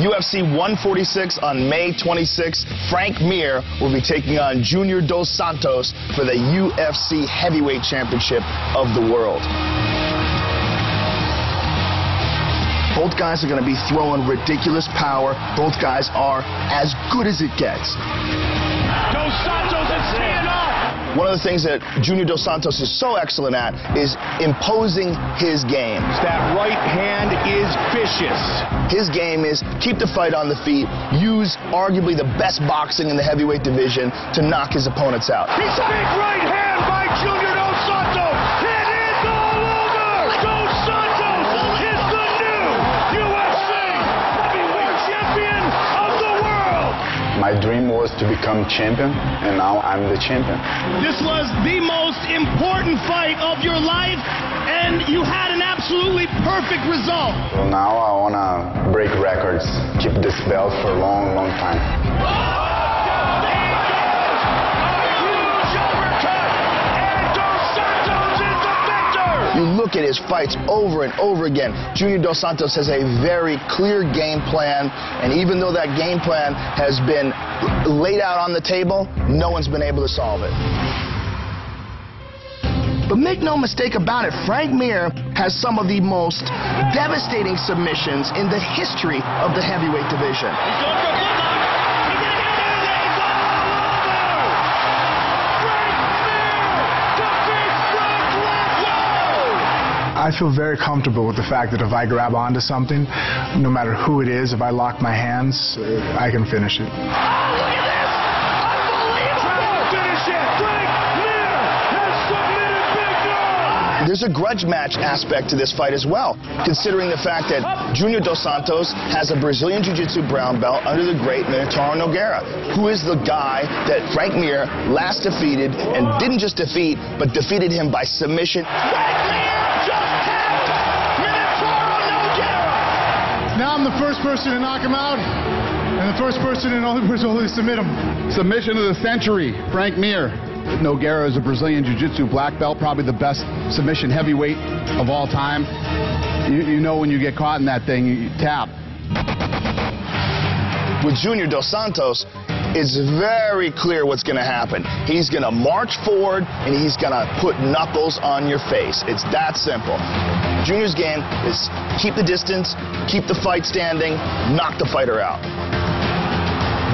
UFC 146 on May 26th. Frank Mir will be taking on Junior Dos Santos for the UFC Heavyweight Championship of the world. Both guys are going to be throwing ridiculous power. Both guys are as good as it gets. Dos Santos is teeing off. One of the things that Junior Dos Santos is so excellent at is imposing his game. That right hand is vicious. His game is keep the fight on the feet, use arguably the best boxing in the heavyweight division to knock his opponents out. He's a big right hand by Junior Dos Santos. My dream was to become champion, and now I'm the champion. This was the most important fight of your life, and you had an absolutely perfect result. So now I wanna break records, keep this belt for a long, long time. You look at his fights over and over again. Junior Dos Santos has a very clear game plan, and even though that game plan has been laid out on the table, no one's been able to solve it. But make no mistake about it, Frank Mir has some of the most devastating submissions in the history of the heavyweight division. I feel very comfortable with the fact that if I grab onto something, no matter who it is, if I lock my hands, I can finish it. There's a grudge match aspect to this fight as well, considering the fact that Junior Dos Santos has a Brazilian Jiu-Jitsu brown belt under the great Minotauro Nogueira, who is the guy that Frank Mir last defeated and didn't just defeat, but defeated him by submission. Now I'm the first person to knock him out, and the first person and only person to submit him. Submission of the century, Frank Mir. Nogueira is a Brazilian Jiu-Jitsu black belt, probably the best submission heavyweight of all time. You, you know when you get caught in that thing, you tap. With Junior Dos Santos, it's very clear what's going to happen. He's going to march forward and he's going to put knuckles on your face. It's that simple. Junior's game is keep the distance, keep the fight standing, knock the fighter out.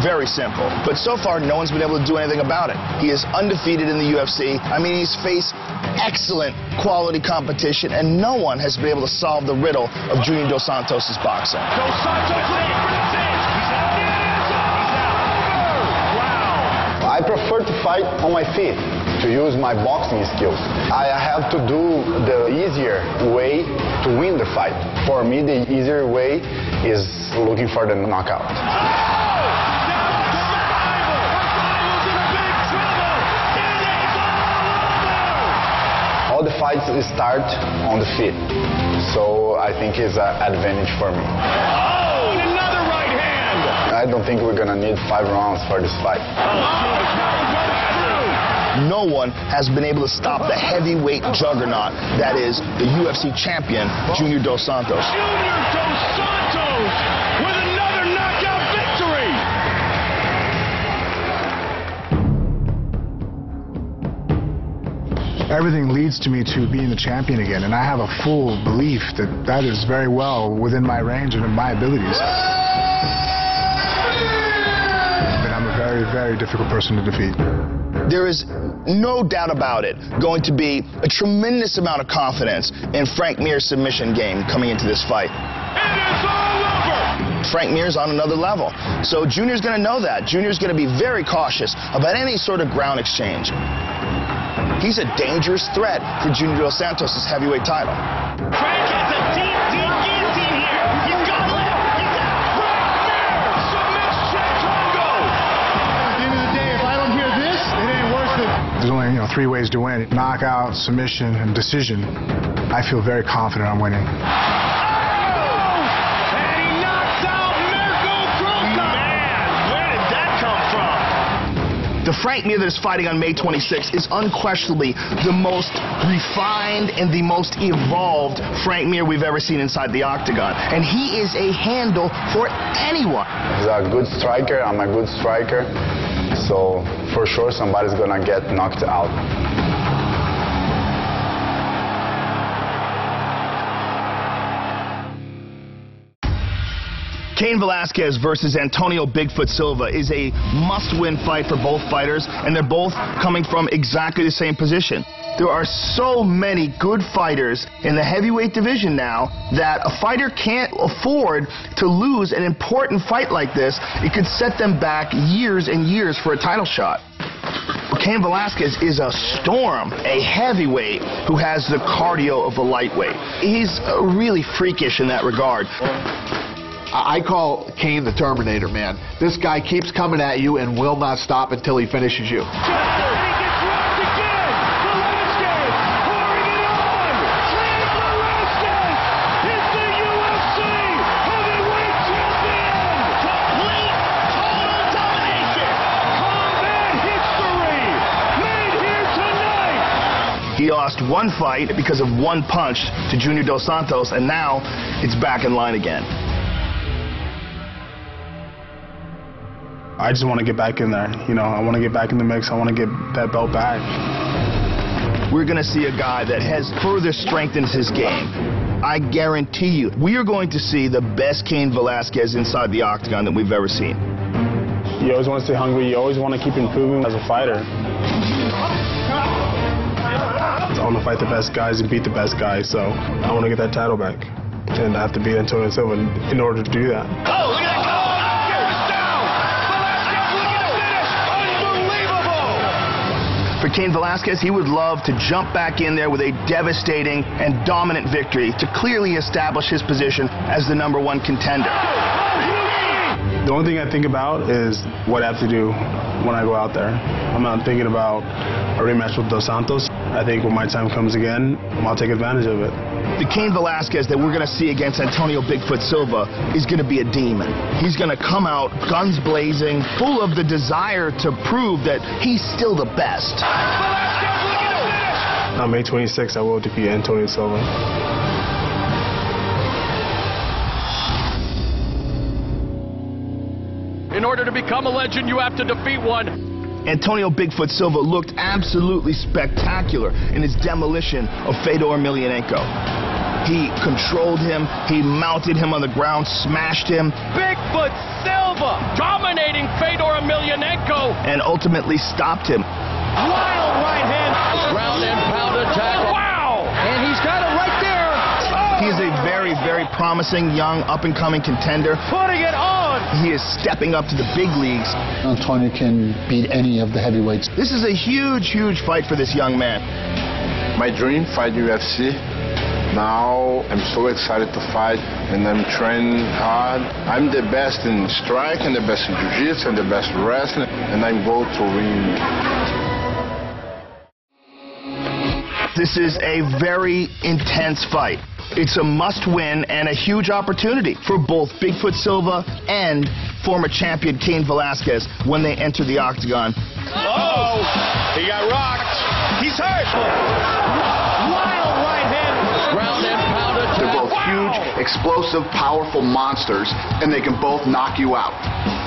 Very simple. But so far, no one's been able to do anything about it. He is undefeated in the UFC. I mean, he's faced excellent quality competition, and no one has been able to solve the riddle of Junior Dos Santos' boxing. Dos Santos I prefer to fight on my feet, to use my boxing skills. I have to do the easier way to win the fight. For me, the easier way is looking for the knockout. All the fights start on the feet, so I think it's an advantage for me. Oh, and another right hand. I don't think we're gonna need five rounds for this fight. No one has been able to stop the heavyweight juggernaut that is the UFC champion, Junior Dos Santos. Junior Dos Santos with another knockout victory. Everything leads to me to being the champion again, and I have a full belief that that is very well within my range and in my abilities. Very, very difficult person to defeat. There is no doubt about it going to be a tremendous amount of confidence in Frank Mir's submission game coming into this fight. It is all over. Frank Mir's on another level. So Junior's going to know that. Junior's going to be very cautious about any sort of ground exchange. He's a dangerous threat for Junior Dos Santos' heavyweight title. Frank has a deep, deep worth. There's only you know three ways to win: knockout, submission, and decision. I feel very confident I'm winning. And he knocks out Mirko Crocop. Man, where did that come from? The Frank Mir that is fighting on May 26 is unquestionably the most refined and the most evolved Frank Mir we've ever seen inside the octagon. And he is a handle for anyone. He's a good striker. I'm a good striker. So for sure somebody's gonna get knocked out. Cain Velasquez versus Antonio Bigfoot Silva is a must-win fight for both fighters, and they're both coming from exactly the same position. There are so many good fighters in the heavyweight division now that a fighter can't afford to lose an important fight like this. It could set them back years and years for a title shot. Cain Velasquez is a storm, a heavyweight who has the cardio of a lightweight. He's really freakish in that regard. I call Cain the Terminator, man. This guy keeps coming at you and will not stop until he finishes you. He lost one fight because of one punch to Junior Dos Santos, and now it's back in line again. I just want to get back in there. You know, I want to get back in the mix. I want to get that belt back. We're going to see a guy that has further strengthened his game. I guarantee you, we are going to see the best Cain Velasquez inside the octagon that we've ever seen. You always want to stay hungry. You always want to keep improving as a fighter. I want to fight the best guys and beat the best guys, so I want to get that title back. And I have to beat Antonio Silva in order to do that. Oh, Cain Velasquez, he would love to jump back in there with a devastating and dominant victory to clearly establish his position as the number one contender. The only thing I think about is what I have to do when I go out there. I'm not thinking about a rematch with Dos Santos. I think when my time comes again, I'll take advantage of it. The Cain Velasquez that we're going to see against Antonio Bigfoot Silva is going to be a demon. He's going to come out guns blazing, full of the desire to prove that he's still the best. Velasquez looking to finish. On May 26th, I will defeat Antonio Silva. In order to become a legend, you have to defeat one. Antonio Bigfoot Silva looked absolutely spectacular in his demolition of Fedor Emelianenko. He controlled him, he mounted him on the ground, smashed him, Bigfoot Silva dominating Fedor Emelianenko. and ultimately stopped him. Wild right hand. Ground and pound attack. Oh, wow! And he's got it right there. He is a very, very promising young up-and-coming contender. Putting it on. He is stepping up to the big leagues. Antonio can beat any of the heavyweights. This is a huge, huge fight for this young man. my dream fight UFC. Now I'm so excited to fight and I'm training hard. I'm the best in strike and the best in jiu-jitsu and the best wrestling and I'm going to win. This is a very intense fight. It's a must win and a huge opportunity for both Bigfoot Silva and former champion Cain Velasquez when they enter the octagon. Oh, he got rocked. He's hurt. Wild right hand. Ground and pound. They're both huge, explosive, powerful monsters, and they can both knock you out.